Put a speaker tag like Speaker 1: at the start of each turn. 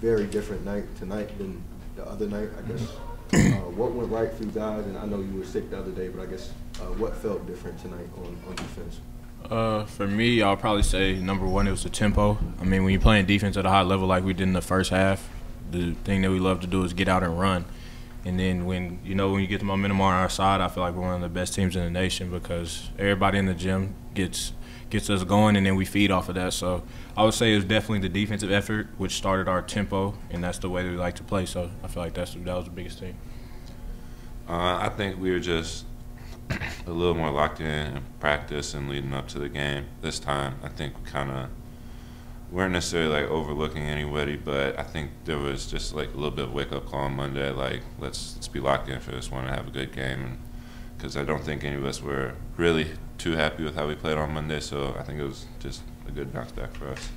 Speaker 1: very different night tonight than the other night. I guess uh, what went right for you guys, and I know you were sick the other day, but I guess uh, what felt different tonight on, on defense?
Speaker 2: Uh, for me, I'll probably say number one, it was the tempo. I mean, when you're playing defense at a high level like we did in the first half, the thing that we love to do is get out and run. And then when you know when you get the momentum on our side, I feel like we're one of the best teams in the nation because everybody in the gym gets gets us going, and then we feed off of that. So I would say it was definitely the defensive effort which started our tempo, and that's the way that we like to play. So I feel like that's that was the biggest thing.
Speaker 3: Uh, I think we were just a little more locked in in practice and leading up to the game this time. I think we kind of weren't necessarily like overlooking anybody, but I think there was just like a little bit of wake up call on Monday. Like let's let's be locked in for this one and have a good game, because I don't think any of us were really too happy with how we played on Monday, so I think it was just a good bounce back for us.